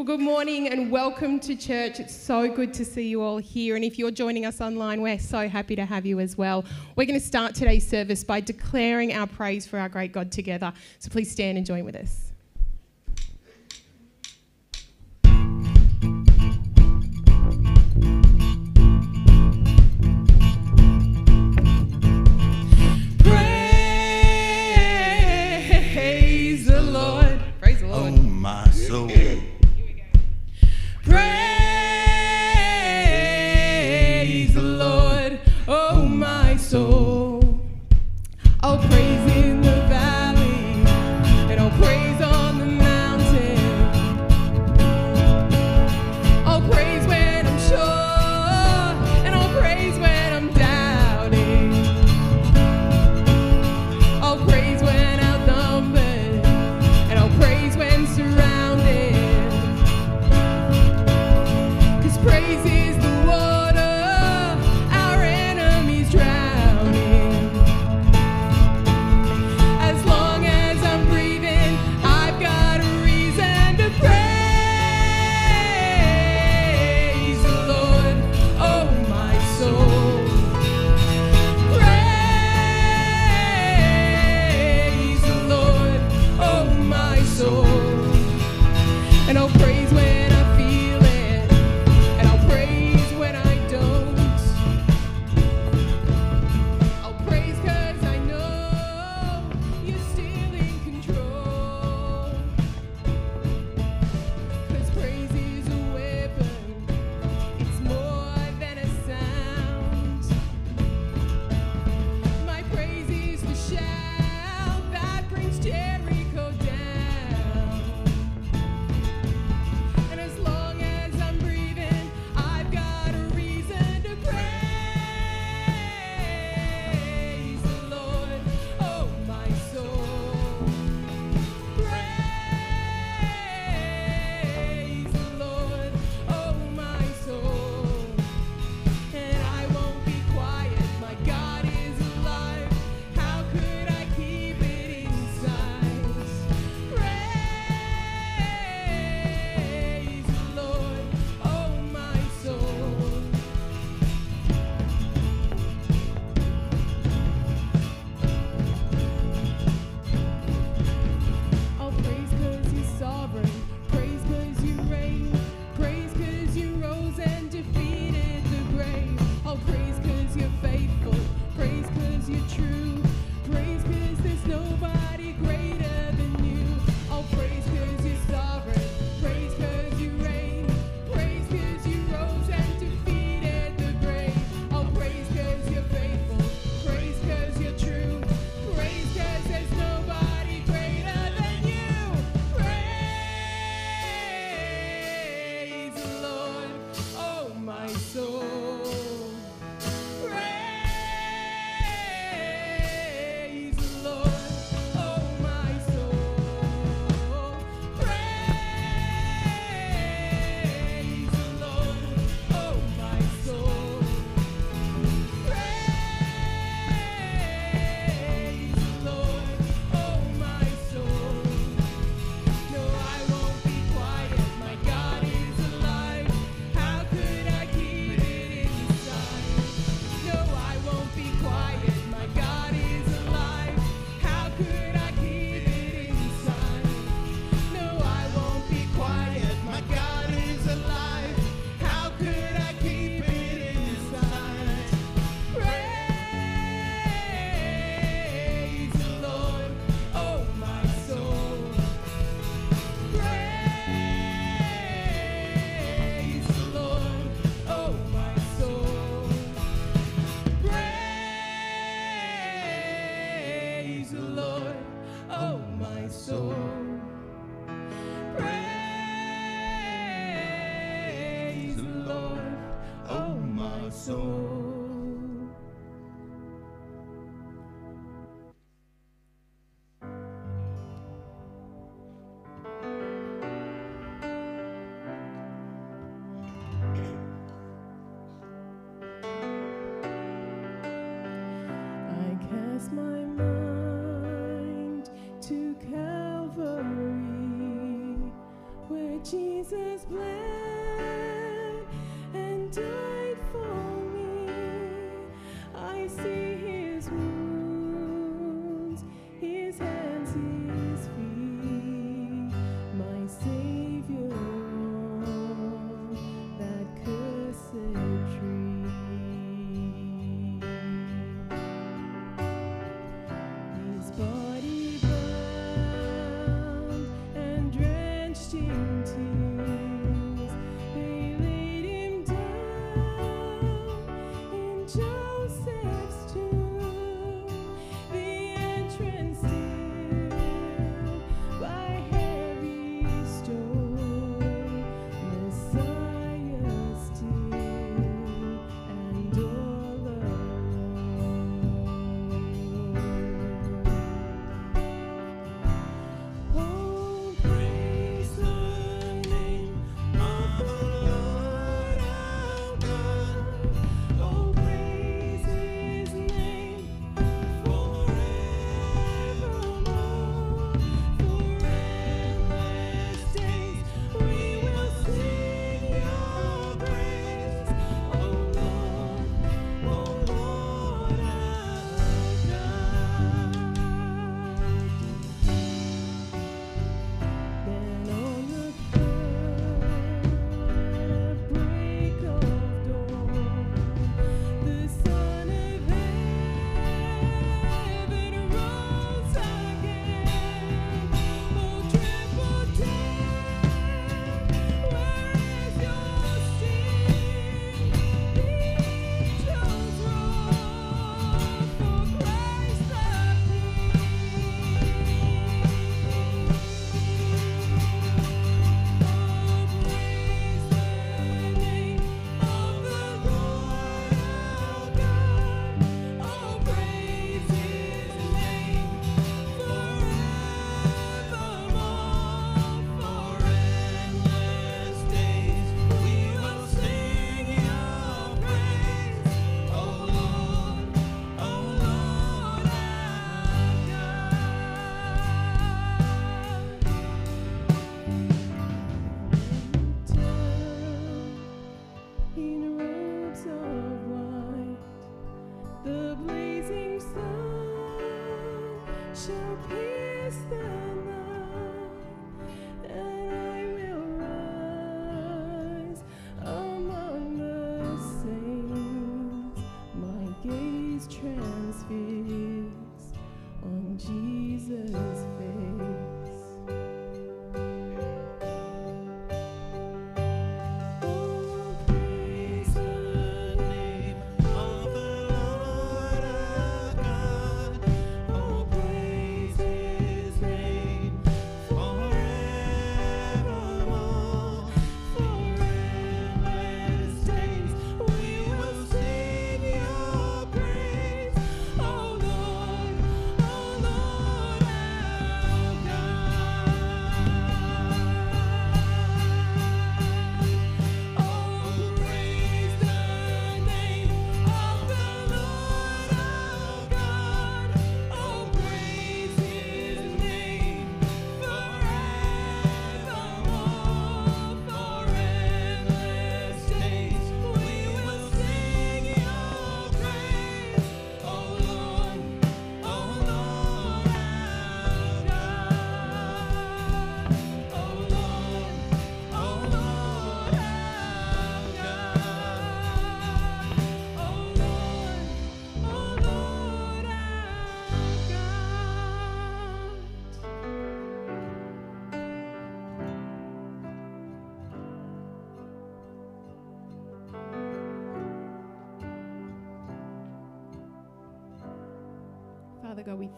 Well, good morning and welcome to church. It's so good to see you all here. And if you're joining us online, we're so happy to have you as well. We're going to start today's service by declaring our praise for our great God together. So please stand and join with us. Praise the Lord. Praise the Lord. Oh my soul.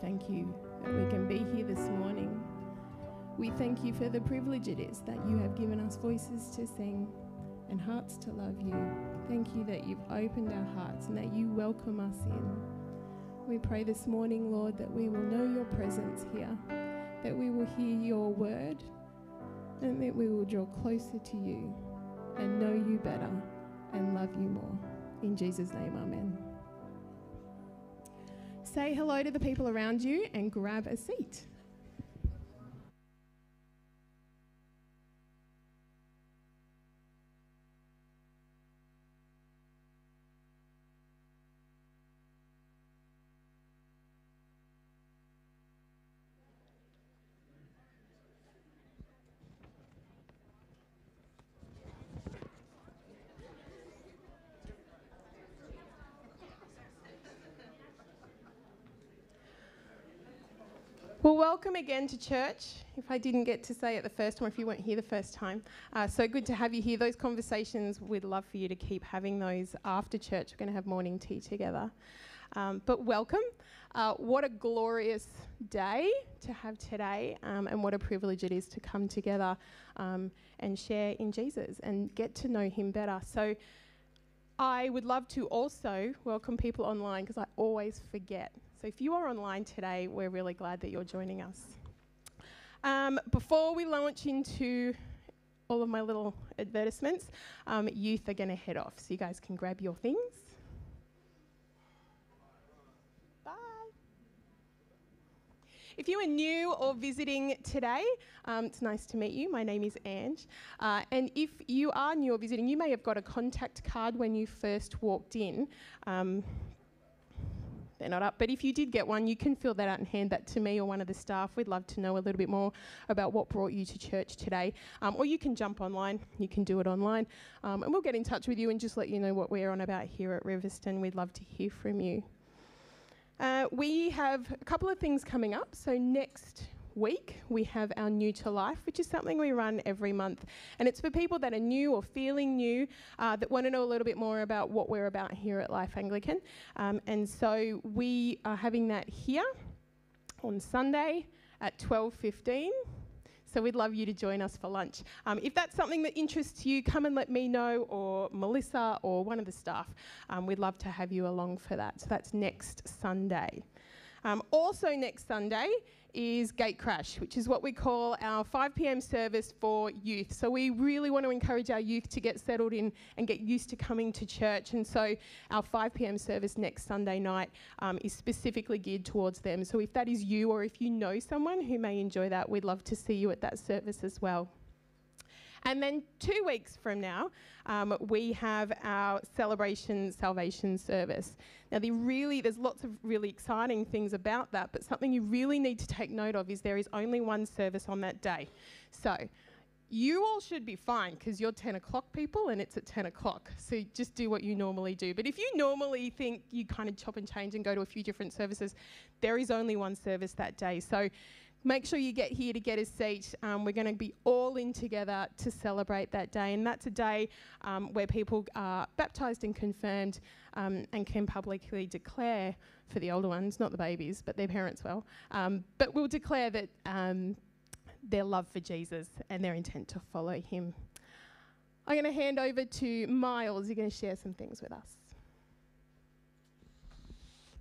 Thank you that we can be here this morning. We thank you for the privilege it is that you have given us voices to sing and hearts to love you. Thank you that you've opened our hearts and that you welcome us in. We pray this morning, Lord, that we will know your presence here, that we will hear your word, and that we will draw closer to you and know you better and love you more. In Jesus' name, amen. Say hello to the people around you and grab a seat. Well, welcome again to church. If I didn't get to say it the first time, if you weren't here the first time, uh, so good to have you here. Those conversations, we'd love for you to keep having those after church. We're going to have morning tea together. Um, but welcome. Uh, what a glorious day to have today, um, and what a privilege it is to come together um, and share in Jesus and get to know Him better. So, I would love to also welcome people online because I always forget. So if you are online today, we're really glad that you're joining us. Um, before we launch into all of my little advertisements, um, youth are going to head off. So you guys can grab your things. Bye. If you are new or visiting today, um, it's nice to meet you. My name is Ange. Uh, and if you are new or visiting, you may have got a contact card when you first walked in. Um, they're not up, but if you did get one, you can fill that out and hand that to me or one of the staff. We'd love to know a little bit more about what brought you to church today. Um, or you can jump online, you can do it online, um, and we'll get in touch with you and just let you know what we're on about here at Riverstone. We'd love to hear from you. Uh, we have a couple of things coming up. So, next week, we have our New to Life, which is something we run every month. And it's for people that are new or feeling new, uh, that want to know a little bit more about what we're about here at Life Anglican. Um, and so, we are having that here on Sunday at 12.15. So we'd love you to join us for lunch. Um, if that's something that interests you, come and let me know, or Melissa, or one of the staff. Um, we'd love to have you along for that. So that's next Sunday. Um, also, next Sunday is Gate Crash, which is what we call our 5 pm service for youth. So, we really want to encourage our youth to get settled in and get used to coming to church. And so, our 5 pm service next Sunday night um, is specifically geared towards them. So, if that is you or if you know someone who may enjoy that, we'd love to see you at that service as well. And then two weeks from now, um, we have our celebration salvation service. Now, the really, there's lots of really exciting things about that, but something you really need to take note of is there is only one service on that day. So, you all should be fine because you're 10 o'clock people and it's at 10 o'clock. So just do what you normally do. But if you normally think you kind of chop and change and go to a few different services, there is only one service that day. So make sure you get here to get a seat. Um, we're going to be all in together to celebrate that day. And that's a day um, where people are baptised and confirmed um, and can publicly declare for the older ones, not the babies, but their parents will. Um, but we'll declare that um, their love for Jesus and their intent to follow him. I'm going to hand over to Miles. You're going to share some things with us.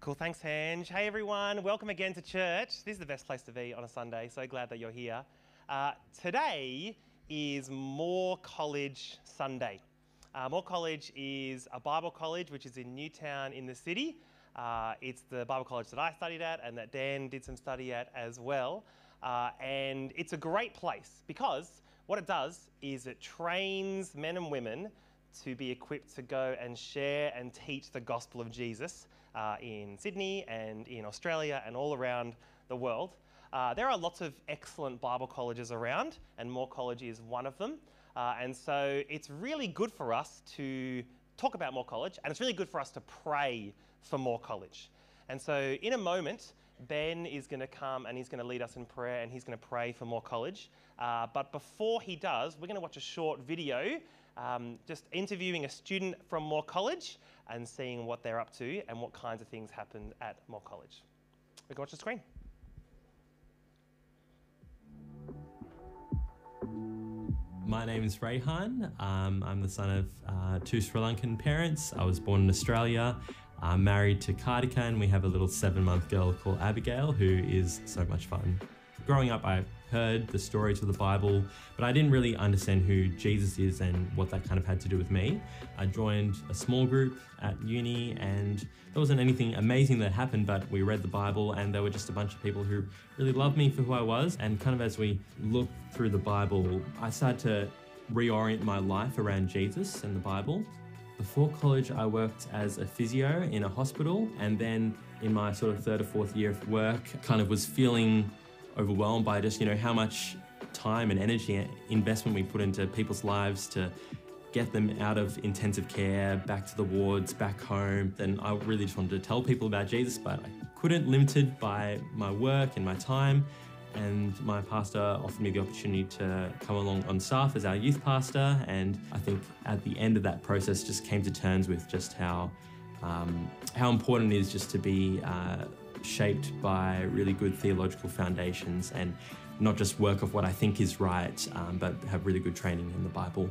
Cool, thanks, Ange. Hey, everyone, welcome again to church. This is the best place to be on a Sunday, so glad that you're here. Uh, today is Moore College Sunday. Uh, Moore College is a Bible college which is in Newtown in the city. Uh, it's the Bible college that I studied at and that Dan did some study at as well. Uh, and it's a great place because what it does is it trains men and women to be equipped to go and share and teach the gospel of Jesus uh, in Sydney and in Australia and all around the world. Uh, there are lots of excellent Bible colleges around, and Moore College is one of them. Uh, and so it's really good for us to talk about Moore College, and it's really good for us to pray for Moore College. And so in a moment, Ben is going to come and he's going to lead us in prayer and he's going to pray for Moore College. Uh, but before he does, we're going to watch a short video um, just interviewing a student from Moore College and seeing what they're up to and what kinds of things happen at Moore College. We can watch the screen. My name is Rayhan. Um, I'm the son of uh, two Sri Lankan parents. I was born in Australia I'm married to Kartika and we have a little seven month girl called Abigail who is so much fun. Growing up, I heard the stories of the Bible, but I didn't really understand who Jesus is and what that kind of had to do with me. I joined a small group at uni and there wasn't anything amazing that happened, but we read the Bible and there were just a bunch of people who really loved me for who I was. And kind of as we looked through the Bible, I started to reorient my life around Jesus and the Bible. Before college, I worked as a physio in a hospital, and then in my sort of third or fourth year of work, kind of was feeling overwhelmed by just, you know, how much time and energy and investment we put into people's lives to get them out of intensive care, back to the wards, back home. Then I really just wanted to tell people about Jesus, but I couldn't, limited by my work and my time and my pastor offered me the opportunity to come along on staff as our youth pastor. And I think at the end of that process, just came to terms with just how um, how important it is just to be uh, shaped by really good theological foundations and not just work of what I think is right, um, but have really good training in the Bible.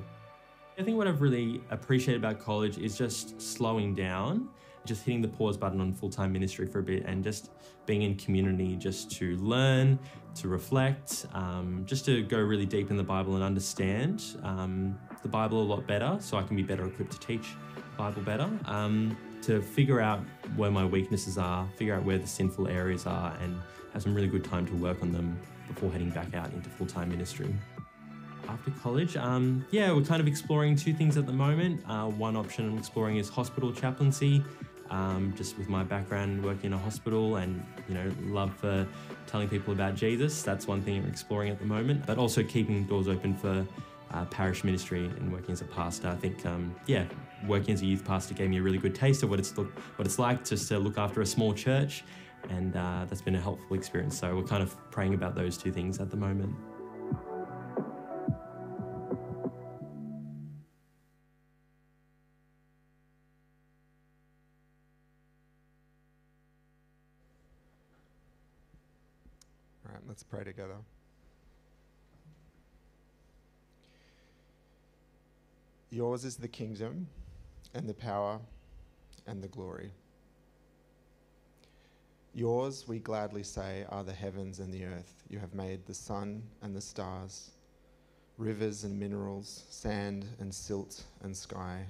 I think what I've really appreciated about college is just slowing down just hitting the pause button on full time ministry for a bit and just being in community just to learn, to reflect, um, just to go really deep in the Bible and understand um, the Bible a lot better so I can be better equipped to teach Bible better. Um, to figure out where my weaknesses are, figure out where the sinful areas are, and have some really good time to work on them before heading back out into full time ministry after college. Um, yeah, we're kind of exploring two things at the moment. Uh, one option I'm exploring is hospital chaplaincy, um, just with my background working in a hospital and you know love for telling people about Jesus. That's one thing I'm exploring at the moment, but also keeping doors open for uh, parish ministry and working as a pastor. I think um, yeah, working as a youth pastor gave me a really good taste of what it's look, what it's like just to look after a small church, and uh, that's been a helpful experience. So we're kind of praying about those two things at the moment. Let's pray together. Yours is the kingdom and the power and the glory. Yours, we gladly say, are the heavens and the earth. You have made the sun and the stars, rivers and minerals, sand and silt and sky,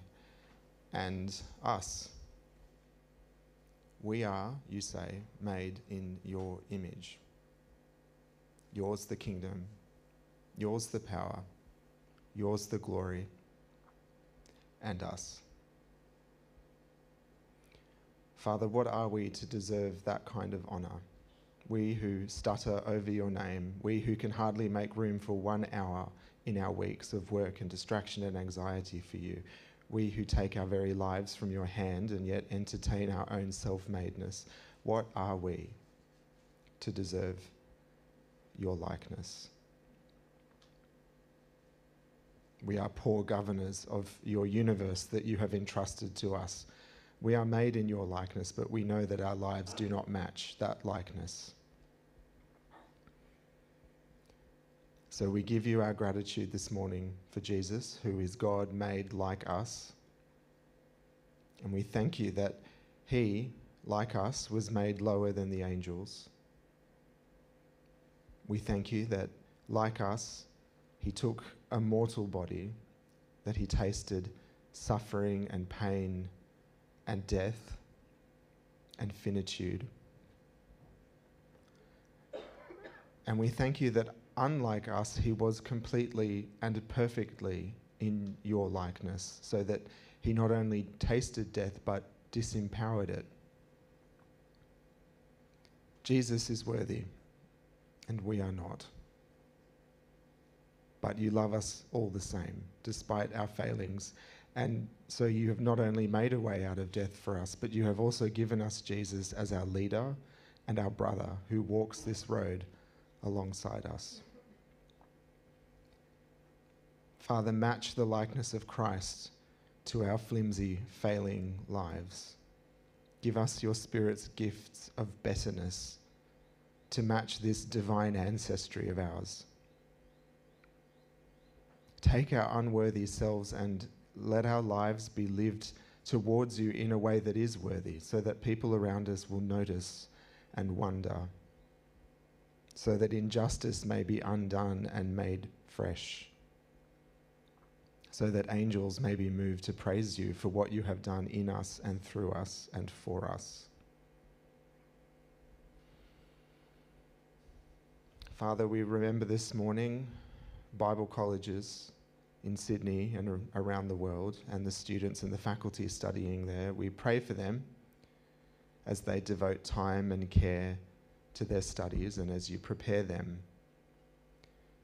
and us. We are, you say, made in your image. Yours the kingdom, yours the power, yours the glory, and us. Father, what are we to deserve that kind of honour? We who stutter over your name, we who can hardly make room for one hour in our weeks of work and distraction and anxiety for you, we who take our very lives from your hand and yet entertain our own self madeness, what are we to deserve your likeness? We are poor governors of your universe that you have entrusted to us. We are made in your likeness, but we know that our lives do not match that likeness. So we give you our gratitude this morning for Jesus, who is God made like us. And we thank you that he, like us, was made lower than the angels. We thank you that, like us, he took a mortal body, that he tasted suffering and pain and death and finitude. And we thank you that, unlike us, he was completely and perfectly in your likeness, so that he not only tasted death but disempowered it. Jesus is worthy, and we are not but you love us all the same, despite our failings. And so you have not only made a way out of death for us, but you have also given us Jesus as our leader and our brother who walks this road alongside us. Father, match the likeness of Christ to our flimsy, failing lives. Give us your Spirit's gifts of betterness to match this divine ancestry of ours take our unworthy selves and let our lives be lived towards you in a way that is worthy, so that people around us will notice and wonder, so that injustice may be undone and made fresh, so that angels may be moved to praise you for what you have done in us and through us and for us. Father, we remember this morning Bible colleges in Sydney and ar- around the world, and the students and the faculty studying there. We pray for them as they devote time and care to their studies and as you prepare them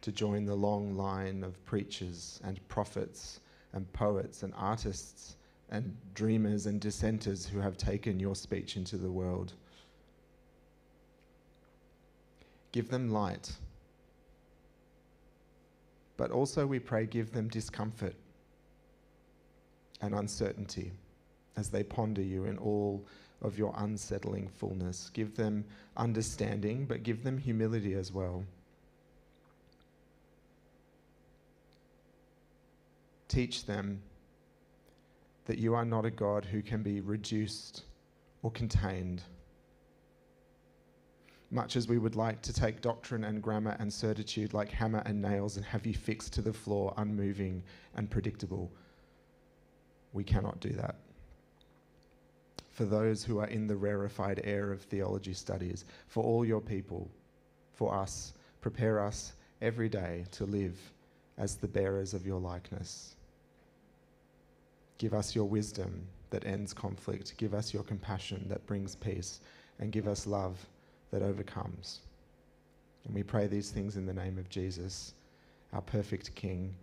to join the long line of preachers and prophets and poets and artists and dreamers and dissenters who have taken your speech into the world. Give them light but also, we pray, give them discomfort and uncertainty as they ponder you in all of your unsettling fullness. Give them understanding, but give them humility as well. Teach them that you are not a God who can be reduced or contained much as we would like to take doctrine and grammar and certitude like hammer and nails and have you fixed to the floor, unmoving and predictable, we cannot do that. For those who are in the rarefied air of theology studies, for all your people, for us, prepare us every day to live as the bearers of your likeness. Give us your wisdom that ends conflict. Give us your compassion that brings peace. And give us love that overcomes. And we pray these things in the name of Jesus, our perfect King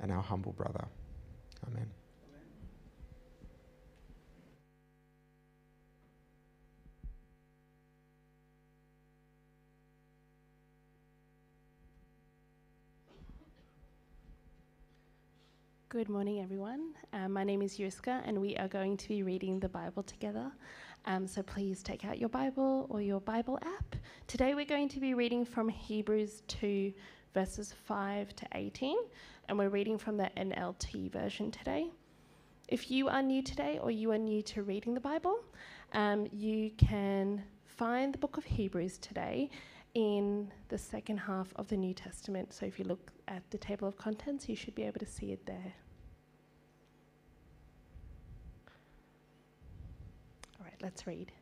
and our humble brother. Amen. Good morning, everyone. Um, my name is Yuska, and we are going to be reading the Bible together. Um, so please take out your Bible or your Bible app. Today we're going to be reading from Hebrews 2, verses 5 to 18, and we're reading from the NLT version today. If you are new today or you are new to reading the Bible, um, you can find the book of Hebrews today in the second half of the New Testament. So if you look at the table of contents, you should be able to see it there. Let's read.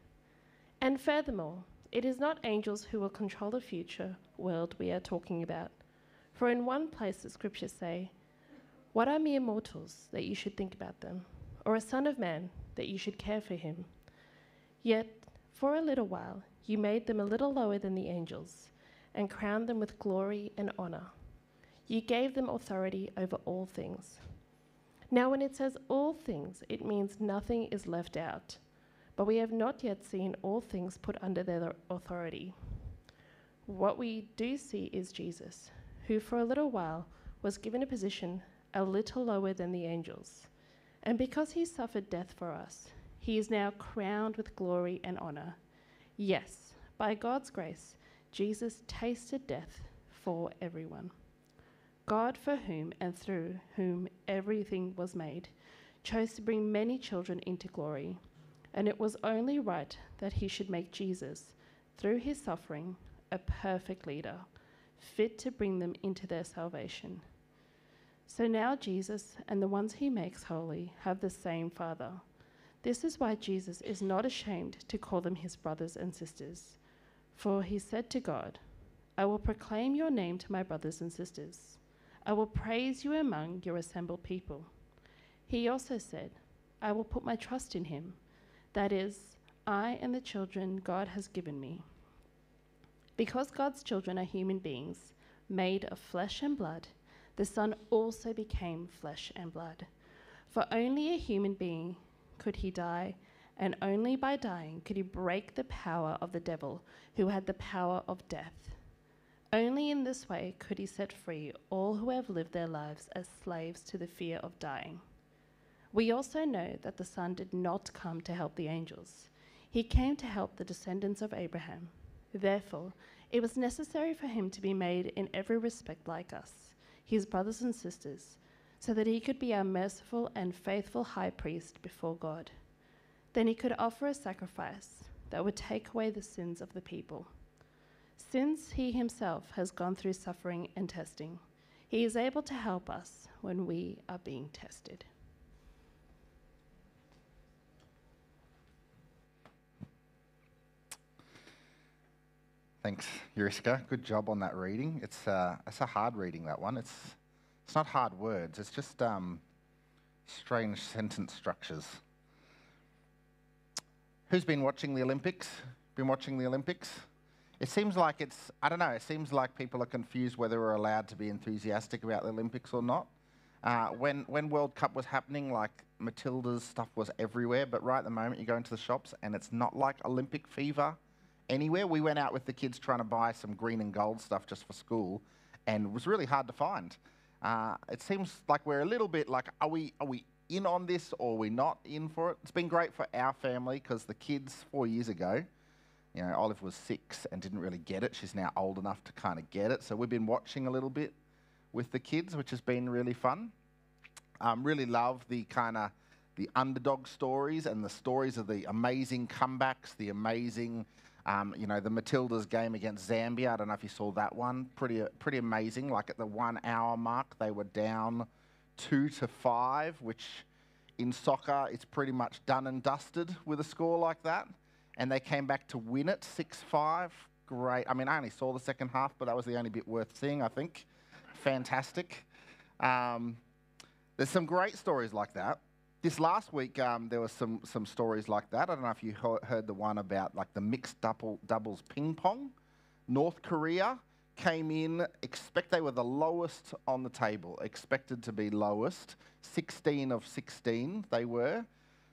And furthermore, it is not angels who will control the future world we are talking about. For in one place the scriptures say, What are mere mortals that you should think about them, or a son of man that you should care for him? Yet, for a little while, you made them a little lower than the angels, and crowned them with glory and honor. You gave them authority over all things. Now, when it says all things, it means nothing is left out, but we have not yet seen all things put under their authority. What we do see is Jesus, who for a little while was given a position a little lower than the angels. And because he suffered death for us, he is now crowned with glory and honor. Yes, by God's grace, Jesus tasted death for everyone. God, for whom and through whom everything was made, chose to bring many children into glory, and it was only right that he should make Jesus, through his suffering, a perfect leader, fit to bring them into their salvation. So now Jesus and the ones he makes holy have the same Father. This is why Jesus is not ashamed to call them his brothers and sisters. For he said to God, I will proclaim your name to my brothers and sisters. I will praise you among your assembled people. He also said, I will put my trust in him. That is, I and the children God has given me. Because God's children are human beings, made of flesh and blood, the Son also became flesh and blood. For only a human being could he die, and only by dying could he break the power of the devil, who had the power of death. Only in this way could he set free all who have lived their lives as slaves to the fear of dying. We also know that the Son did not come to help the angels, he came to help the descendants of Abraham. Therefore, it was necessary for him to be made in every respect like us, his brothers and sisters, so that he could be our merciful and faithful high priest before God. Then he could offer a sacrifice that would take away the sins of the people. Since he himself has gone through suffering and testing, he is able to help us when we are being tested. Thanks, Yuriska. Good job on that reading. It's, uh, it's a hard reading, that one. It's, it's not hard words, it's just um, strange sentence structures. Who's been watching the Olympics? Been watching the Olympics? It seems like it's, I don't know, it seems like people are confused whether we're allowed to be enthusiastic about the Olympics or not. Uh, when, when World Cup was happening, like Matildas stuff was everywhere, but right at the moment you go into the shops and it's not like Olympic fever anywhere. We went out with the kids trying to buy some green and gold stuff just for school, and it was really hard to find. Uh, it seems like we're a little bit like, are we are we in on this or are we not in for it? It's been great for our family because the kids four years ago, you know, Olive was six and didn't really get it. She's now old enough to kind of get it. So we've been watching a little bit with the kids, which has been really fun. Um, really love the kind of the underdog stories and the stories of the amazing comebacks, the amazing um, you know, the Matildas game against Zambia, I don't know if you saw that one. Pretty, uh, pretty amazing. Like at the one hour mark, they were down two to five, which in soccer, it's pretty much done and dusted with a score like that. And they came back to win it 6 5. Great. I mean, I only saw the second half, but that was the only bit worth seeing, I think. Fantastic. Um, there's some great stories like that this last week, um, there were some some stories like that. I don't know if you heard the one about like the mixed double doubles ping pong. North Korea came in, expect they were the lowest on the table, expected to be lowest. 16 of 16 they were.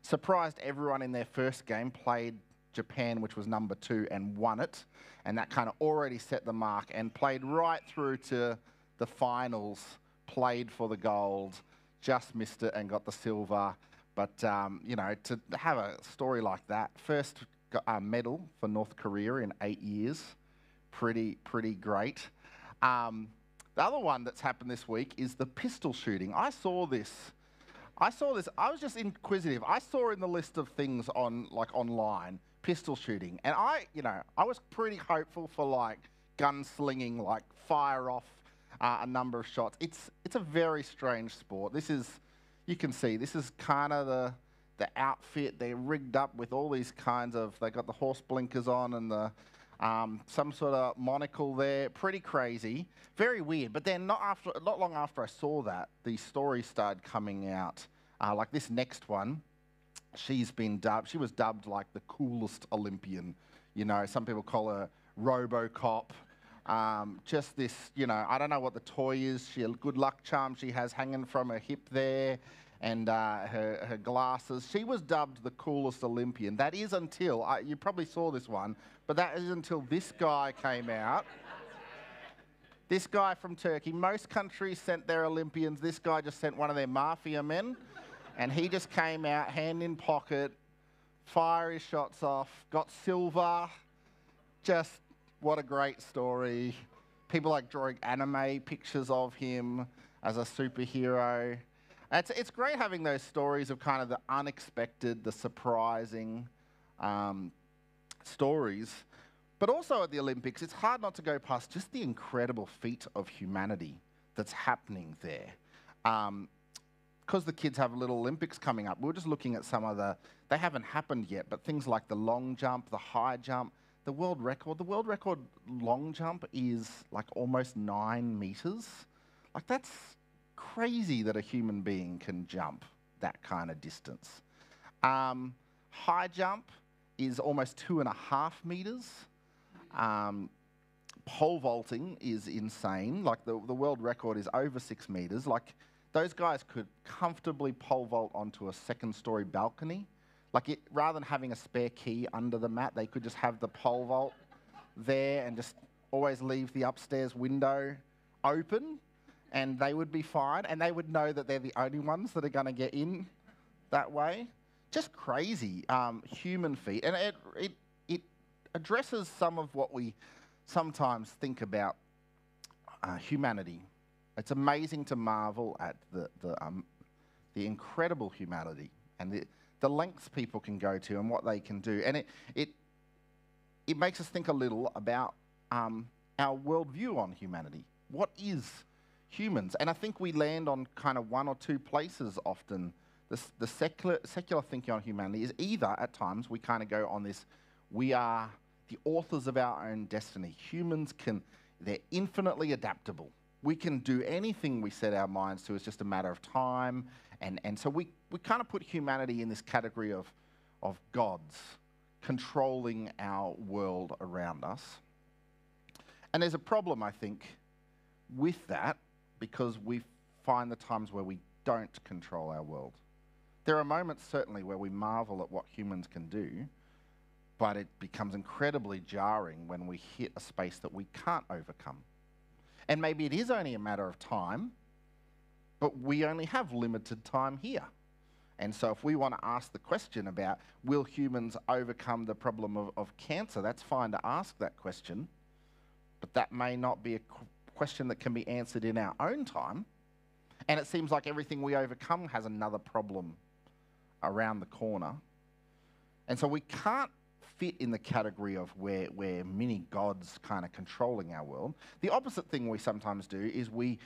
Surprised everyone in their first game, played Japan, which was number two, and won it. And that kind of already set the mark and played right through to the finals, played for the gold just missed it and got the silver. But, um, you know, to have a story like that, first uh, medal for North Korea in eight years, pretty, pretty great. Um, the other one that's happened this week is the pistol shooting. I saw this. I saw this. I was just inquisitive. I saw in the list of things on like online pistol shooting, and I, you know, I was pretty hopeful for like gunslinging, like fire off uh, a number of shots. It's, it's a very strange sport. This is, you can see, this is kind of the, the outfit. They're rigged up with all these kinds of, they got the horse blinkers on and the, um, some sort of monocle there, pretty crazy, very weird. But then, not after, not long after I saw that, the stories started coming out. Uh, like this next one, she's been dubbed. She was dubbed like the coolest Olympian. You know, some people call her RoboCop. Um, just this, you know, I don't know what the toy is. She a good luck charm she has hanging from her hip there, and uh, her her glasses. She was dubbed the coolest Olympian. That is until you probably saw this one, but that is until this guy came out. This guy from Turkey. Most countries sent their Olympians. This guy just sent one of their mafia men, and he just came out, hand in pocket, fire his shots off, got silver. Just what a great story. People like drawing anime pictures of him as a superhero. It's, it's great having those stories of kind of the unexpected, the surprising um, stories. But also at the Olympics, it's hard not to go past just the incredible feat of humanity that's happening there. Because um, the kids have a little Olympics coming up, we we're just looking at some of the, they haven't happened yet, but things like the long jump, the high jump, the world record, the world record long jump is like almost nine meters. Like that's crazy that a human being can jump that kind of distance. Um, high jump is almost two and a half meters. Um, pole vaulting is insane. Like the, the world record is over six meters. Like those guys could comfortably pole vault onto a second story balcony like it, rather than having a spare key under the mat, they could just have the pole vault there and just always leave the upstairs window open and they would be fine and they would know that they're the only ones that are going to get in that way. Just crazy um, human feet. And it, it, it addresses some of what we sometimes think about uh, humanity. It's amazing to marvel at the, the, um, the incredible humanity and the, the lengths people can go to and what they can do. And it, it, it makes us think a little about um, our worldview on humanity. What is humans? And I think we land on kind of one or two places often. The, the secular, secular thinking on humanity is either, at times, we kind of go on this, we are the authors of our own destiny. Humans can, they're infinitely adaptable. We can do anything we set our minds to. It's just a matter of time and, and so we, we kind of put humanity in this category of, of gods controlling our world around us. And there's a problem, I think, with that because we find the times where we don't control our world. There are moments, certainly, where we marvel at what humans can do, but it becomes incredibly jarring when we hit a space that we can't overcome. And maybe it is only a matter of time but we only have limited time here. And so, if we want to ask the question about will humans overcome the problem of, of cancer, that's fine to ask that question. But that may not be a question that can be answered in our own time. And it seems like everything we overcome has another problem around the corner. And so, we can't fit in the category of where, where mini gods kind of controlling our world. The opposite thing we sometimes do is we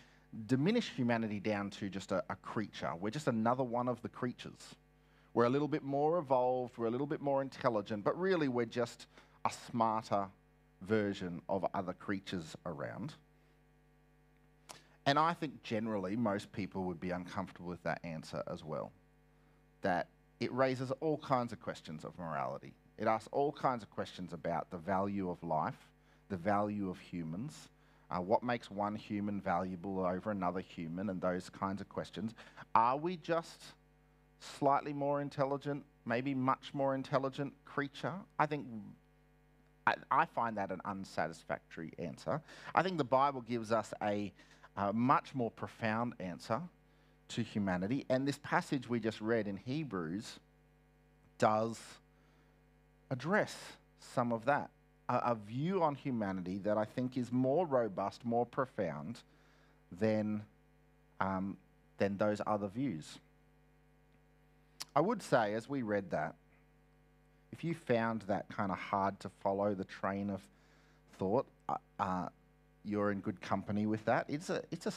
diminish humanity down to just a, a creature. We're just another one of the creatures. We're a little bit more evolved, we're a little bit more intelligent, but really we're just a smarter version of other creatures around. And I think generally most people would be uncomfortable with that answer as well. That it raises all kinds of questions of morality. It asks all kinds of questions about the value of life, the value of humans, uh, what makes one human valuable over another human, and those kinds of questions. Are we just slightly more intelligent, maybe much more intelligent creature? I think I, I find that an unsatisfactory answer. I think the Bible gives us a, a much more profound answer to humanity, and this passage we just read in Hebrews does address some of that a, a view on humanity that I think is more robust, more profound than, um, than those other views. I would say, as we read that, if you found that kind of hard to follow the train of thought, uh, uh, you're in good company with that. It's a, it's a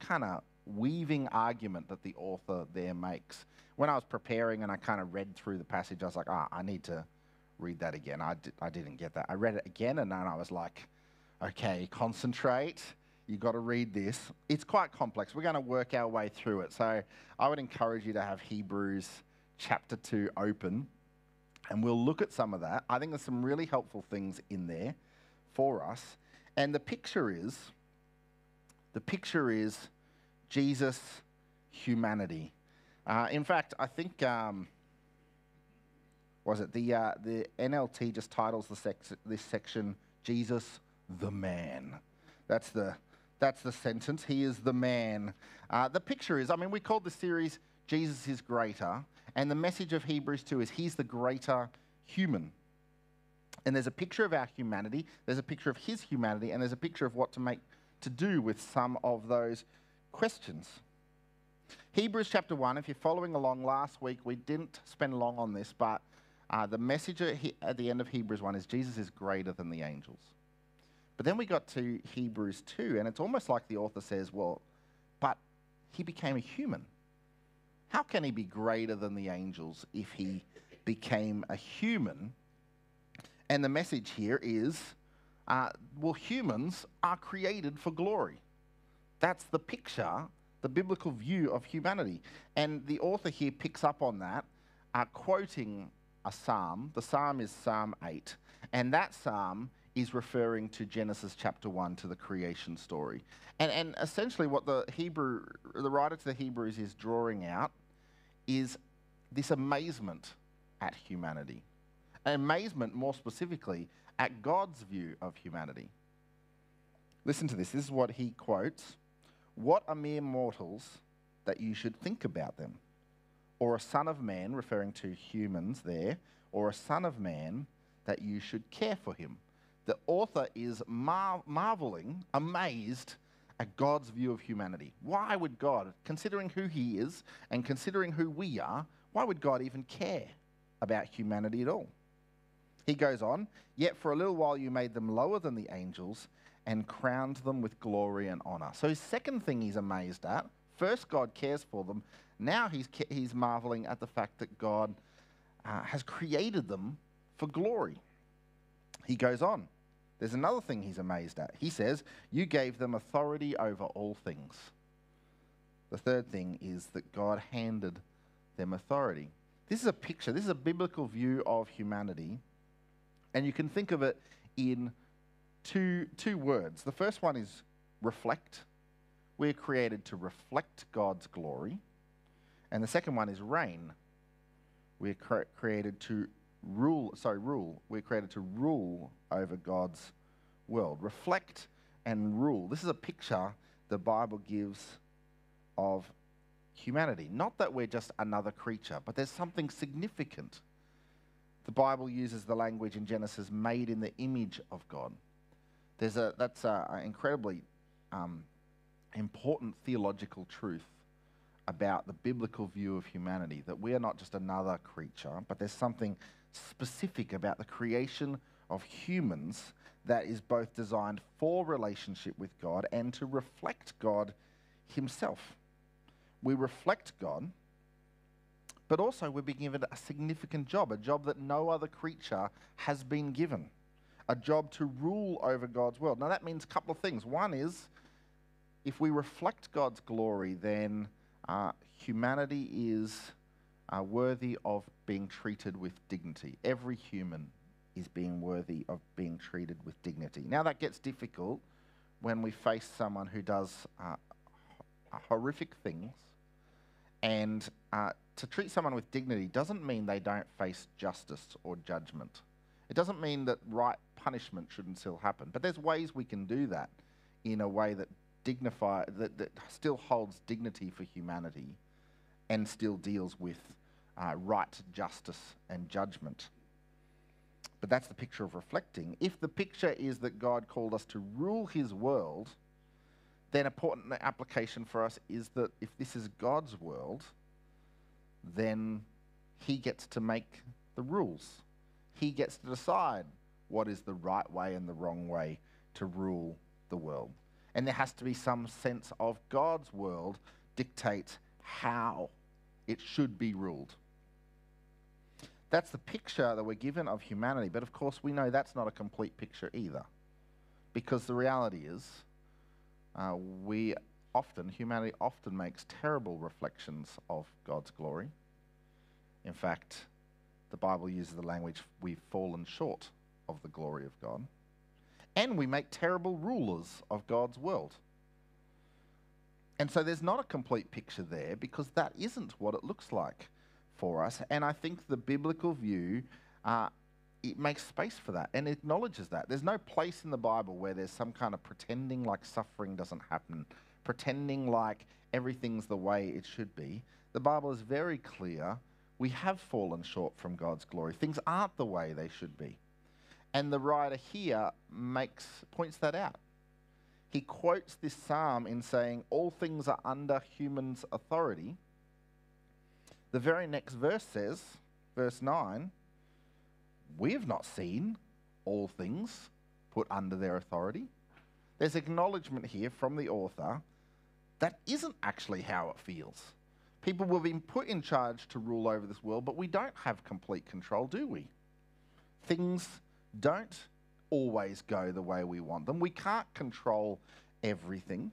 kind of weaving argument that the author there makes. When I was preparing and I kind of read through the passage, I was like, ah, I need to read that again. I, di- I didn't get that. I read it again and then I was like, okay, concentrate. You've got to read this. It's quite complex. We're going to work our way through it. So I would encourage you to have Hebrews chapter 2 open and we'll look at some of that. I think there's some really helpful things in there for us. And the picture is the picture is Jesus' humanity. Uh, in fact, I think um, was it the uh, the NLT just titles the this section Jesus the man. That's the that's the sentence. He is the man. Uh, the picture is, I mean, we called the series Jesus is greater, and the message of Hebrews 2 is he's the greater human. And there's a picture of our humanity, there's a picture of his humanity, and there's a picture of what to make to do with some of those questions. Hebrews chapter 1, if you're following along last week, we didn't spend long on this, but uh, the message at, he- at the end of Hebrews 1 is Jesus is greater than the angels. But then we got to Hebrews 2, and it's almost like the author says, well, but he became a human. How can he be greater than the angels if he became a human? And the message here is uh, well, humans are created for glory. That's the picture, the biblical view of humanity. And the author here picks up on that, uh, quoting a psalm. The psalm is Psalm 8. And that psalm is referring to Genesis chapter 1 to the creation story. And, and essentially, what the Hebrew, the writer to the Hebrews is drawing out is this amazement at humanity. Amazement, more specifically, at God's view of humanity. Listen to this. This is what he quotes What are mere mortals that you should think about them? Or a son of man, referring to humans there, or a son of man that you should care for him. The author is mar- marveling, amazed at God's view of humanity. Why would God, considering who he is and considering who we are, why would God even care about humanity at all? He goes on, Yet for a little while you made them lower than the angels and crowned them with glory and honor. So, his second thing he's amazed at first, God cares for them. Now, he's, he's marveling at the fact that God uh, has created them for glory. He goes on. There's another thing he's amazed at. He says, You gave them authority over all things. The third thing is that God handed them authority. This is a picture, this is a biblical view of humanity, and you can think of it in two, two words. The first one is reflect. We're created to reflect God's glory. And the second one is reign. We're cre- created to rule, sorry, rule. We're created to rule over God's world. Reflect and rule. This is a picture the Bible gives of humanity. Not that we're just another creature, but there's something significant. The Bible uses the language in Genesis, made in the image of God. There's a, that's an incredibly um, important theological truth about the biblical view of humanity that we are not just another creature, but there's something specific about the creation of humans that is both designed for relationship with God and to reflect God Himself. We reflect God, but also we're being given a significant job, a job that no other creature has been given, a job to rule over God's world. Now, that means a couple of things. One is if we reflect God's glory, then uh, humanity is uh, worthy of being treated with dignity. Every human is being worthy of being treated with dignity. Now, that gets difficult when we face someone who does uh, horrific things. And uh, to treat someone with dignity doesn't mean they don't face justice or judgment. It doesn't mean that right punishment shouldn't still happen. But there's ways we can do that in a way that dignify that, that still holds dignity for humanity and still deals with uh, right justice and judgment. But that's the picture of reflecting. If the picture is that God called us to rule his world, then important application for us is that if this is God's world, then he gets to make the rules. He gets to decide what is the right way and the wrong way to rule the world. And there has to be some sense of God's world dictates how it should be ruled. That's the picture that we're given of humanity. But of course, we know that's not a complete picture either. Because the reality is, uh, we often, humanity often makes terrible reflections of God's glory. In fact, the Bible uses the language, we've fallen short of the glory of God. And we make terrible rulers of God's world. And so there's not a complete picture there because that isn't what it looks like for us. And I think the biblical view, uh, it makes space for that and acknowledges that. There's no place in the Bible where there's some kind of pretending like suffering doesn't happen, pretending like everything's the way it should be. The Bible is very clear. We have fallen short from God's glory. Things aren't the way they should be. And the writer here makes points that out. He quotes this psalm in saying, All things are under human's authority the very next verse says, verse 9, we have not seen all things put under their authority. There's acknowledgement here from the author that isn't actually how it feels. People have been put in charge to rule over this world, but we don't have complete control, do we? Things don't always go the way we want them. We can't control everything.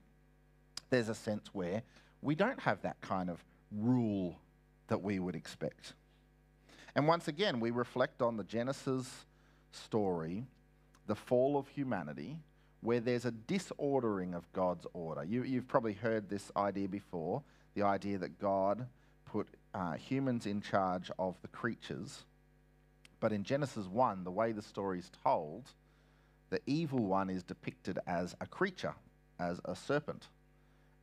There's a sense where we don't have that kind of rule that we would expect. And once again, we reflect on the Genesis story, the fall of humanity, where there's a disordering of God's order. You, have probably heard this idea before the idea that God put uh, humans in charge of the creatures. But in Genesis 1, the way the story is told, the evil one is depicted as a creature, as a serpent.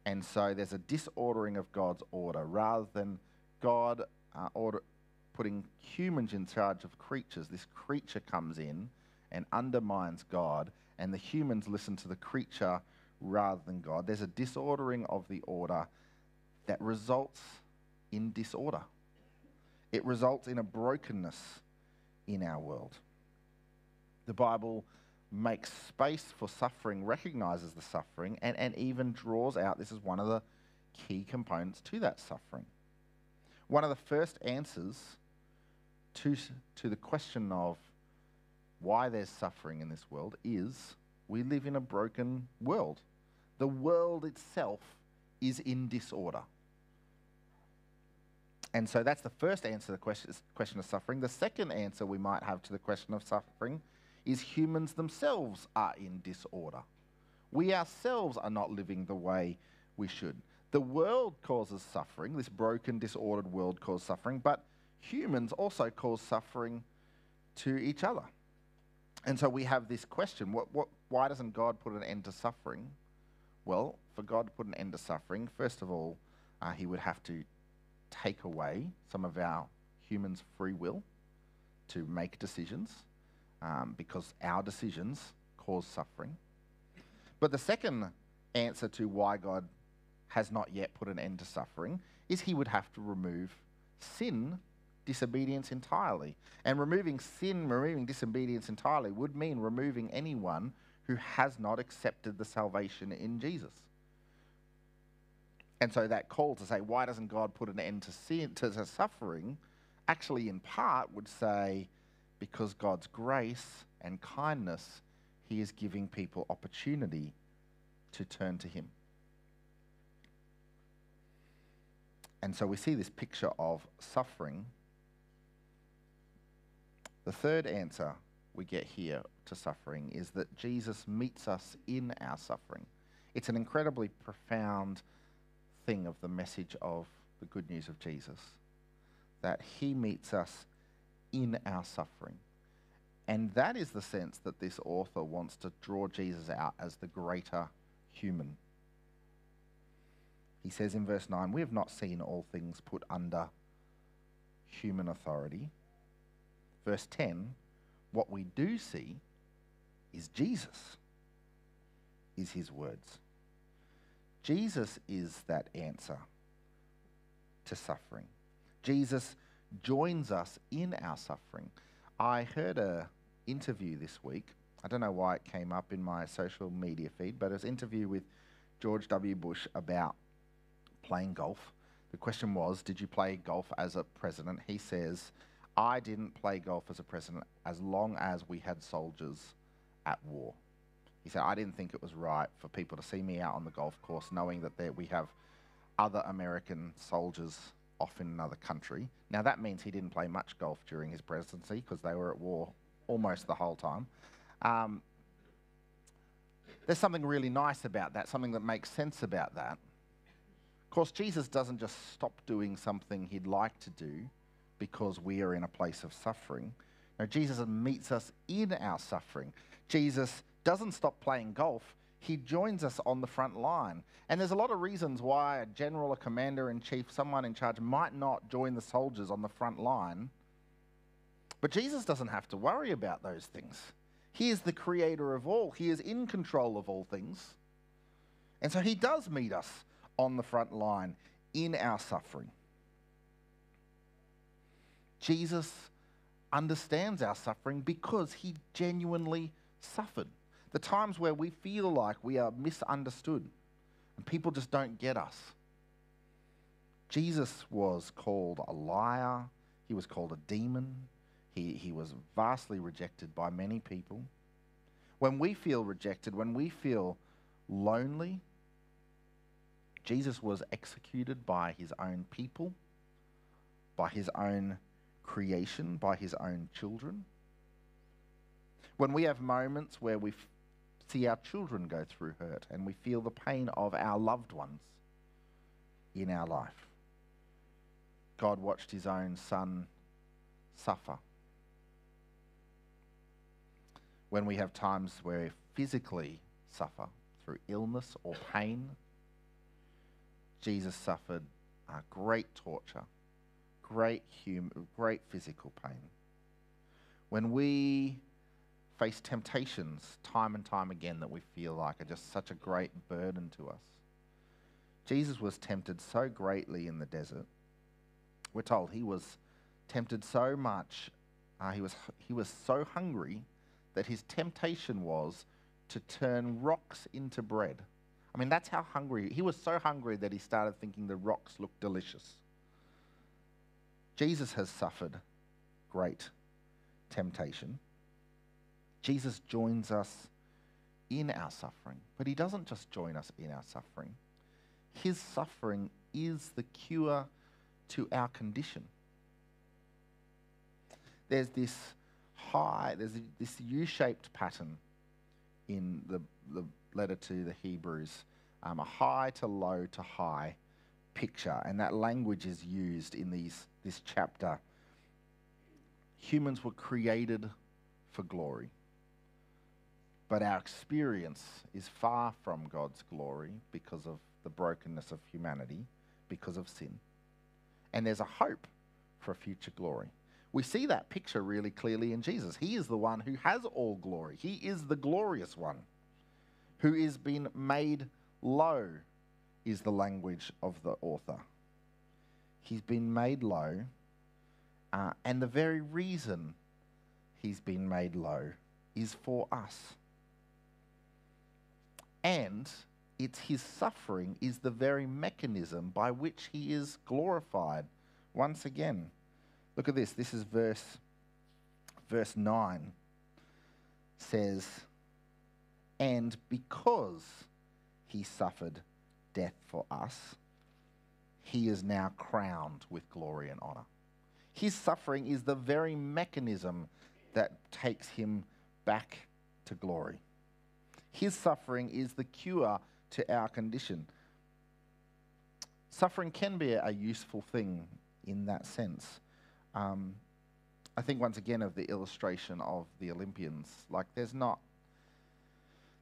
And so there's a disordering of God's order rather than God uh, order, putting humans in charge of creatures, this creature comes in and undermines God, and the humans listen to the creature rather than God. There's a disordering of the order that results in disorder. It results in a brokenness in our world. The Bible makes space for suffering, recognizes the suffering, and, and even draws out this is one of the key components to that suffering. One of the first answers to, to the question of why there's suffering in this world is we live in a broken world. The world itself is in disorder. And so that's the first answer to the question, of suffering. The second answer we might have to the question of suffering is humans themselves are in disorder. We ourselves are not living the way we should. The world causes suffering, this broken, disordered world causes suffering, but humans also cause suffering to each other. And so we have this question what, what, why doesn't God put an end to suffering? Well, for God to put an end to suffering, first of all, uh, He would have to take away some of our humans' free will to make decisions um, because our decisions cause suffering. But the second answer to why God has not yet put an end to suffering is he would have to remove sin, disobedience entirely. And removing sin, removing disobedience entirely would mean removing anyone who has not accepted the salvation in Jesus. And so that call to say, why doesn't God put an end to sin, to, to suffering, actually in part would say, because God's grace and kindness, He is giving people opportunity to turn to Him. And so we see this picture of suffering. The third answer we get here to suffering is that Jesus meets us in our suffering. It's an incredibly profound thing of the message of the good news of Jesus that he meets us in our suffering. And that is the sense that this author wants to draw Jesus out as the greater human. He says in verse 9, We have not seen all things put under human authority. Verse 10, what we do see is Jesus, is his words. Jesus is that answer to suffering. Jesus joins us in our suffering. I heard a interview this week. I don't know why it came up in my social media feed, but it was an interview with George W. Bush about playing golf. The question was, did you play golf as a president? He says, I didn't play golf as a president as long as we had soldiers at war. He said, I didn't think it was right for people to see me out on the golf course knowing that there, we have other American soldiers off in another country. Now, that means he didn't play much golf during his presidency because they were at war almost the whole time. Um, there's something really nice about that, something that makes sense about that. Of course, Jesus doesn't just stop doing something he'd like to do because we are in a place of suffering. No, Jesus meets us in our suffering. Jesus doesn't stop playing golf, he joins us on the front line. And there's a lot of reasons why a general, a commander in chief, someone in charge might not join the soldiers on the front line. But Jesus doesn't have to worry about those things. He is the creator of all, He is in control of all things. And so He does meet us on the front line in our suffering. Jesus understands our suffering because He genuinely suffered the times where we feel like we are misunderstood and people just don't get us. Jesus was called a liar, he was called a demon, he, he was vastly rejected by many people. When we feel rejected, when we feel lonely, Jesus was executed by his own people, by his own creation, by his own children. When we have moments where we see our children go through hurt and we feel the pain of our loved ones in our life. God watched his own son suffer. When we have times where we physically suffer through illness or pain, Jesus suffered great torture, great, hum- great physical pain. When we face temptations time and time again that we feel like are just such a great burden to us. Jesus was tempted so greatly in the desert. We're told he was tempted so much, uh, he, was, he was so hungry that his temptation was to turn rocks into bread. I mean, that's how hungry he was. So hungry that he started thinking the rocks looked delicious. Jesus has suffered great temptation. Jesus joins us in our suffering, but he doesn't just join us in our suffering. His suffering is the cure to our condition. There's this high, there's this U shaped pattern in the, the letter to the Hebrews um, a high to low to high picture, and that language is used in these, this chapter. Humans were created for glory. But our experience is far from God's glory because of the brokenness of humanity, because of sin. And there's a hope for future glory. We see that picture really clearly in Jesus. He is the one who has all glory, He is the glorious one who is been made low, is the language of the author. He's been made low, uh, and the very reason he's been made low is for us. And it's his suffering is the very mechanism by which he is glorified. Once again, look at this. This is verse verse 9 says, And because he suffered death for us, he is now crowned with glory and honor. His suffering is the very mechanism that takes him back to glory. His suffering is the cure to our condition. Suffering can be a useful thing in that sense. Um, I think once again of the illustration of the Olympians. Like there's not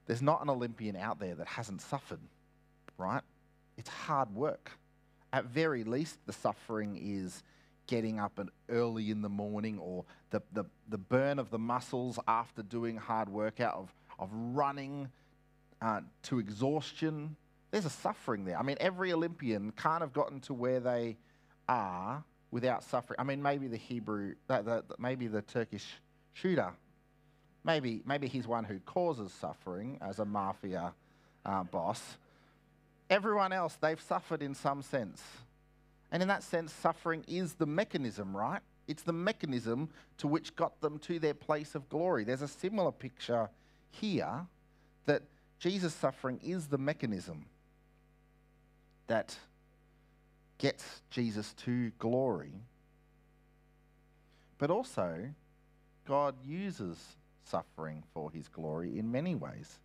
there's not an Olympian out there that hasn't suffered, right? It's hard work. At very least, the suffering is getting up early in the morning or the, the, the burn of the muscles after doing hard workout of of running uh, to exhaustion. There's a suffering there. I mean, every Olympian can't have gotten to where they are without suffering. I mean, maybe the Hebrew, the, the, maybe the Turkish shooter, maybe, maybe he's one who causes suffering as a mafia uh, boss. Everyone else, they've suffered in some sense. And in that sense, suffering is the mechanism, right? It's the mechanism to which got them to their place of glory. There's a similar picture here that Jesus' suffering is the mechanism that gets Jesus to glory. But also, God uses suffering for his glory in many ways.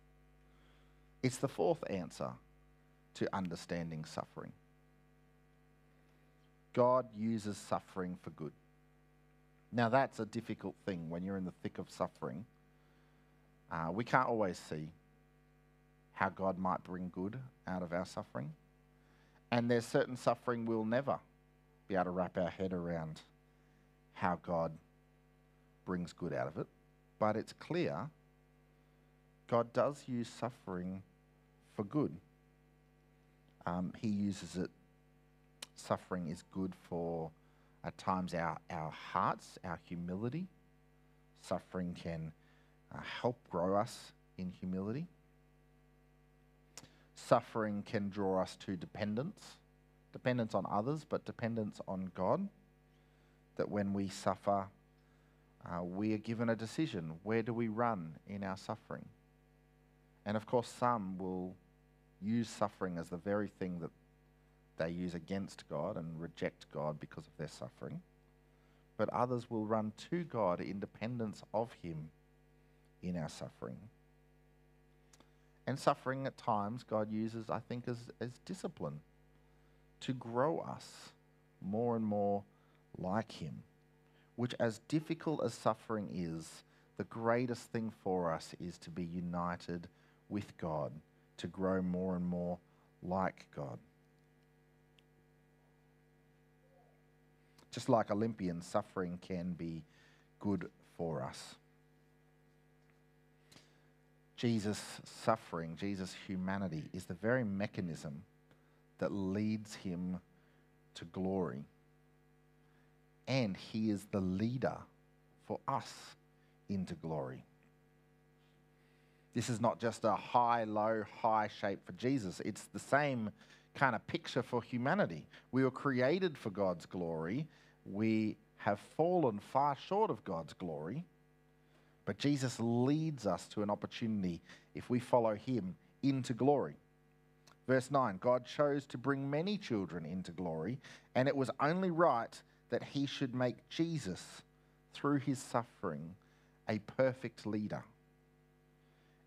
It's the fourth answer to understanding suffering. God uses suffering for good. Now, that's a difficult thing when you're in the thick of suffering. Uh, we can't always see how God might bring good out of our suffering. And there's certain suffering we'll never be able to wrap our head around how God brings good out of it. But it's clear God does use suffering for good. Um, he uses it, suffering is good for, at times, our, our hearts, our humility. Suffering can uh, help grow us in humility. Suffering can draw us to dependence, dependence on others, but dependence on God. That when we suffer, uh, we are given a decision. Where do we run in our suffering? And of course, some will use suffering as the very thing that they use against God and reject God because of their suffering. But others will run to God in dependence of Him in our suffering. And suffering at times, God uses, I think, as, as discipline to grow us more and more like Him. Which, as difficult as suffering is, the greatest thing for us is to be united with God, to grow more and more like God. Just like Olympians, suffering can be good for us. Jesus' suffering, Jesus' humanity, is the very mechanism that leads him to glory. And he is the leader for us into glory. This is not just a high, low, high shape for Jesus. It's the same kind of picture for humanity. We were created for God's glory. We have fallen far short of God's glory. But Jesus leads us to an opportunity, if we follow him, into glory. Verse 9 God chose to bring many children into glory, and it was only right that he should make Jesus, through his suffering, a perfect leader.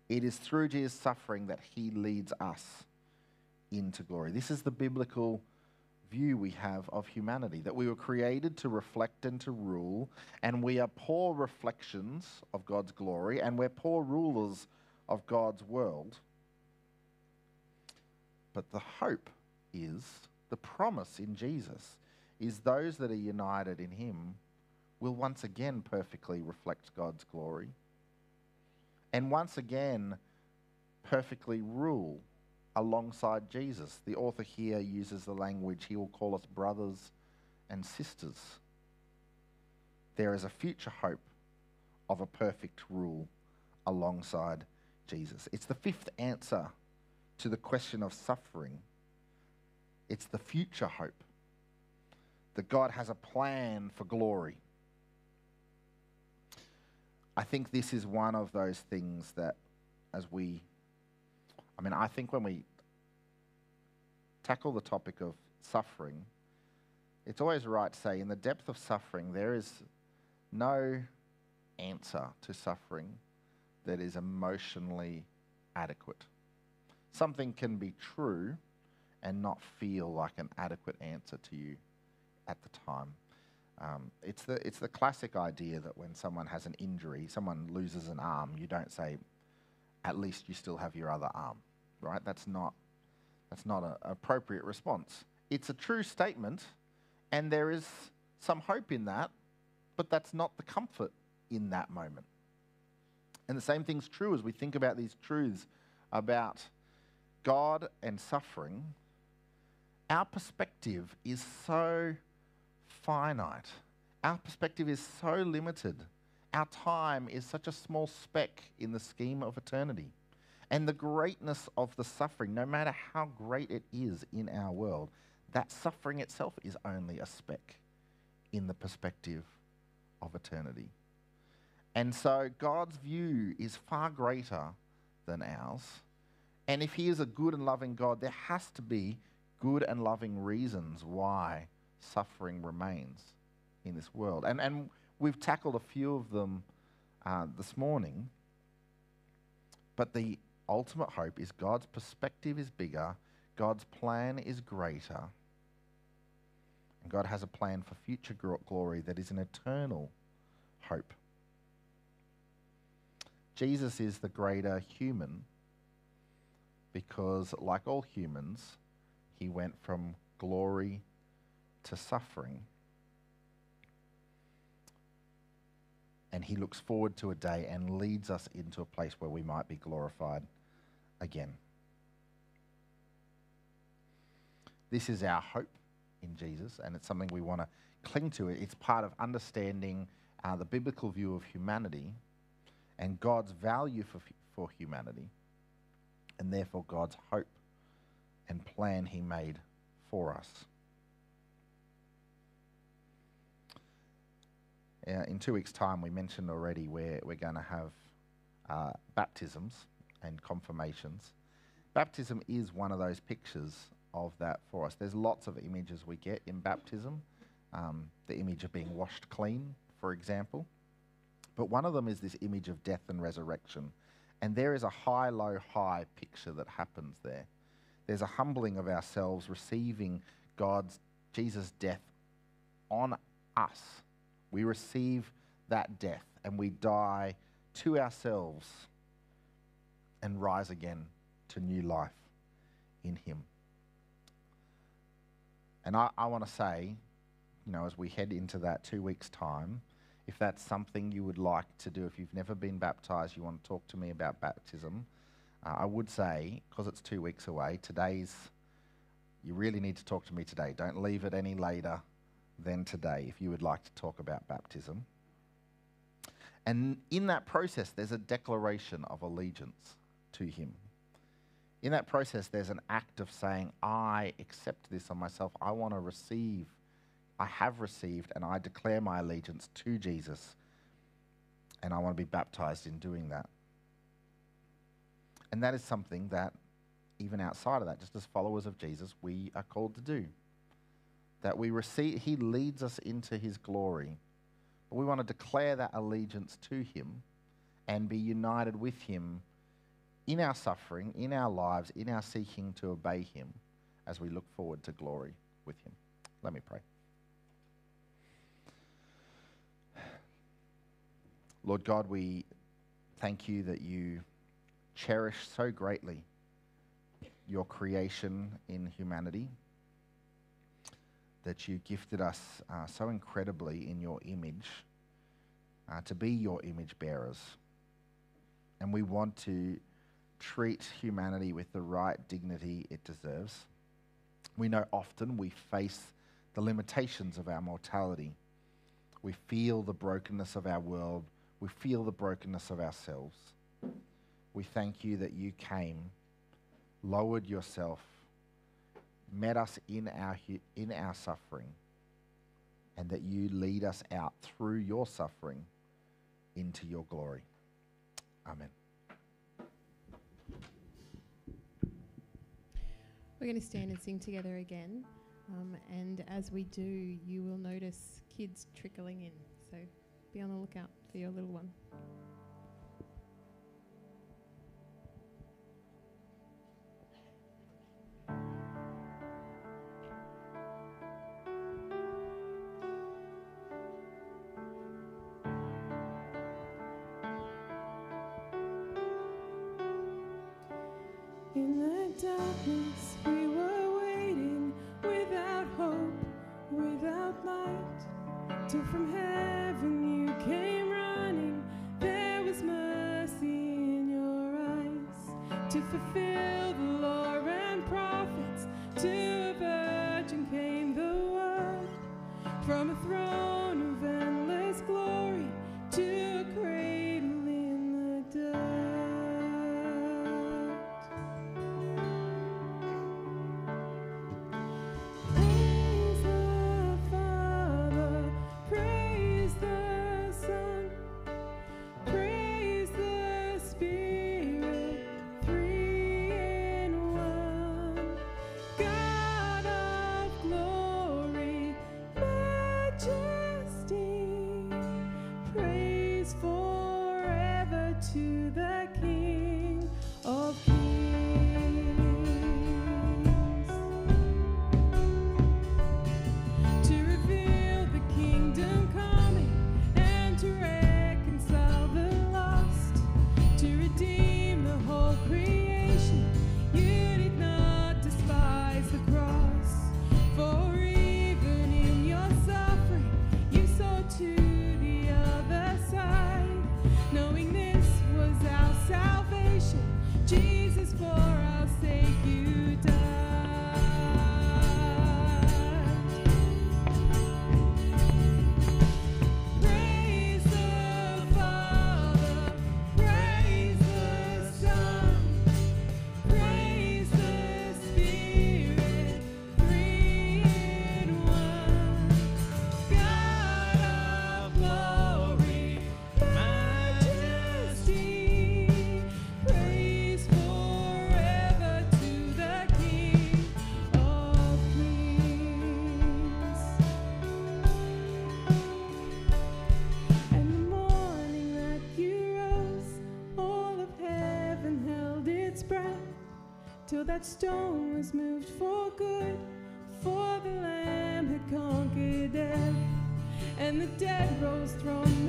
It is through Jesus' suffering that he leads us into glory. This is the biblical view we have of humanity that we were created to reflect and to rule, and we are poor reflections of God's glory, and we're poor rulers of God's world. But the hope is, the promise in Jesus is those that are united in Him will once again perfectly reflect God's glory, and once again perfectly rule alongside Jesus. The author here uses the language, he will call us brothers and sisters. There is a future hope of a perfect rule alongside Jesus. It's the fifth answer to the question of suffering. It's the future hope that God has a plan for glory. I think this is one of those things that, as we I mean, I think when we tackle the topic of suffering, it's always right to say in the depth of suffering, there is no answer to suffering that is emotionally adequate. Something can be true and not feel like an adequate answer to you at the time. Um, it's, the, it's the classic idea that when someone has an injury, someone loses an arm, you don't say, at least you still have your other arm right? That's not, that's not an appropriate response. It's a true statement, and there is some hope in that, but that's not the comfort in that moment. And the same thing's true as we think about these truths about God and suffering. Our perspective is so finite. Our perspective is so limited. Our time is such a small speck in the scheme of eternity and the greatness of the suffering, no matter how great it is in our world, that suffering itself is only a speck in the perspective of eternity. And so God's view is far greater than ours. And if He is a good and loving God, there has to be good and loving reasons why suffering remains in this world. And, and we've tackled a few of them uh, this morning. But the ultimate hope is God's perspective is bigger, God's plan is greater. And God has a plan for future glory that is an eternal hope. Jesus is the greater human because, like all humans, he went from glory to suffering. And he looks forward to a day and leads us into a place where we might be glorified again. This is our hope in Jesus, and it's something we want to cling to. It's part of understanding uh, the biblical view of humanity and God's value for, for humanity, and therefore God's hope and plan He made for us. Uh, in two weeks' time, we mentioned already where we're going to have uh, baptisms and confirmations. Baptism is one of those pictures of that for us. There's lots of images we get in baptism. Um, the image of being washed clean, for example. But one of them is this image of death and resurrection. And there is a high, low, high picture that happens there. There's a humbling of ourselves, receiving God's, Jesus' death on us. We receive that death and we die to ourselves and rise again to new life in Him. And I, I want to say, you know, as we head into that two weeks' time, if that's something you would like to do, if you've never been baptized, you want to talk to me about baptism, uh, I would say, because it's two weeks away, today's, you really need to talk to me today. Don't leave it any later than today if you would like to talk about baptism. And in that process, there's a declaration of allegiance to Him. In that process, there's an act of saying, I accept this on myself. I want to receive I have received and I declare my allegiance to Jesus. And I want to be baptized in doing that. And that is something that, even outside of that, just as followers of Jesus, we are called to do. That we receive, He leads us into His glory. But we want to declare that allegiance to Him and be united with Him in our suffering, in our lives, in our seeking to obey Him as we look forward to glory with Him. Let me pray. Lord God, we thank you that you cherish so greatly your creation in humanity, that you gifted us uh, so incredibly in your image uh, to be your image bearers. And we want to treat humanity with the right dignity it deserves. We know often we face the limitations of our mortality. We feel the brokenness of our world we feel the brokenness of ourselves. We thank you that you came, lowered yourself, met us in our, in our suffering, and that you lead us out through your suffering into your glory. Amen. We're going to stand and sing together again. Um, and as we do, you will notice kids trickling in. So be on the lookout for your little one. till that stone was moved for good, for the Lamb had conquered death, and the dead rose thrown.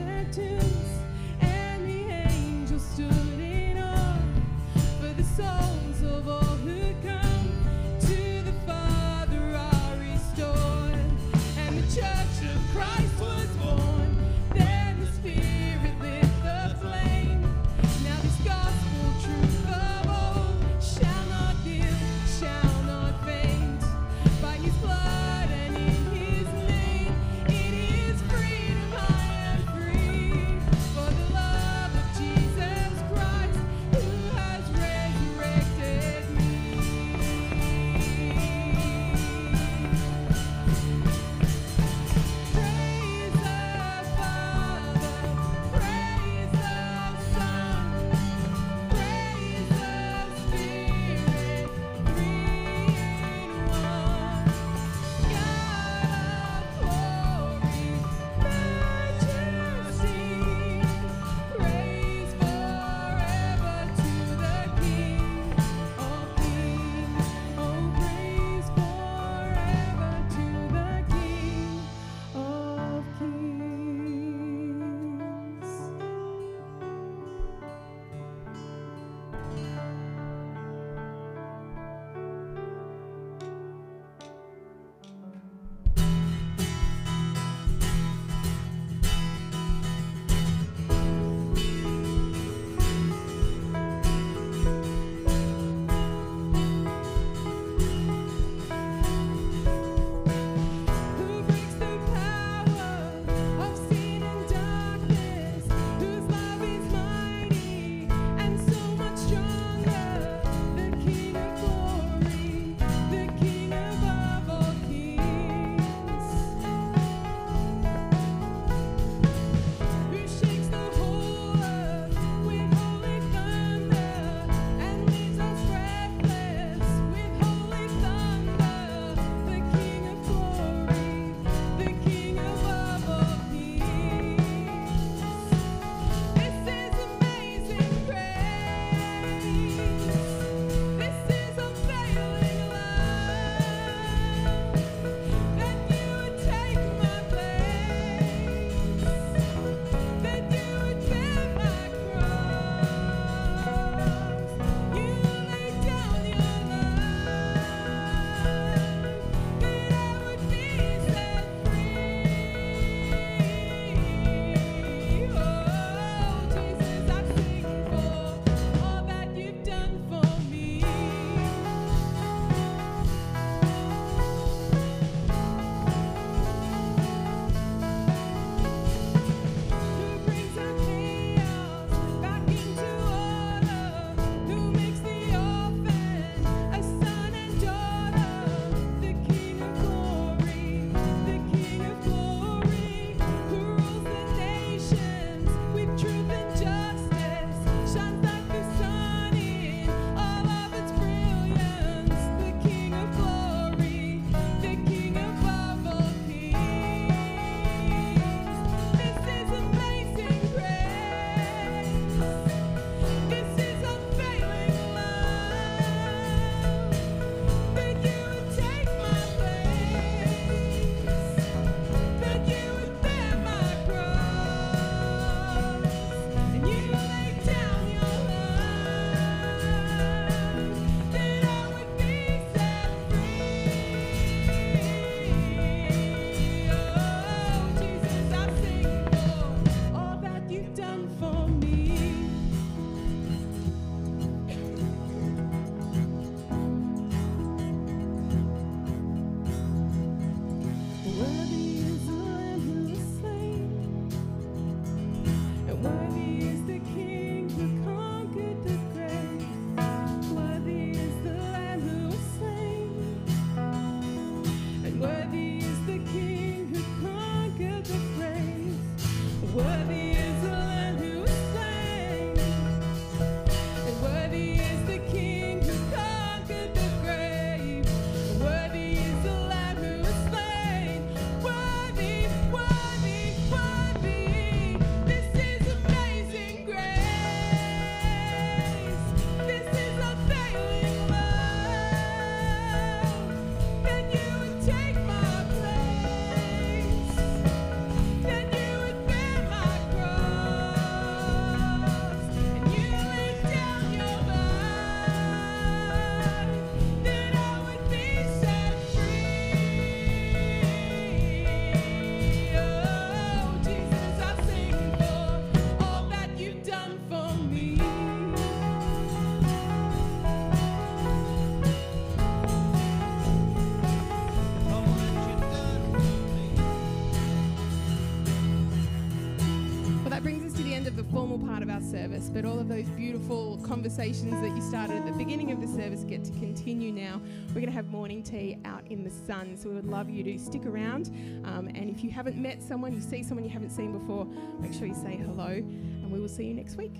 conversations that you started at the beginning of the service get to continue now. We're going to have morning tea out in the sun, so we would love you to stick around. Um, and if you haven't met someone, you see someone you haven't seen before, make sure you say hello, and we will see you next week.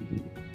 Thank you.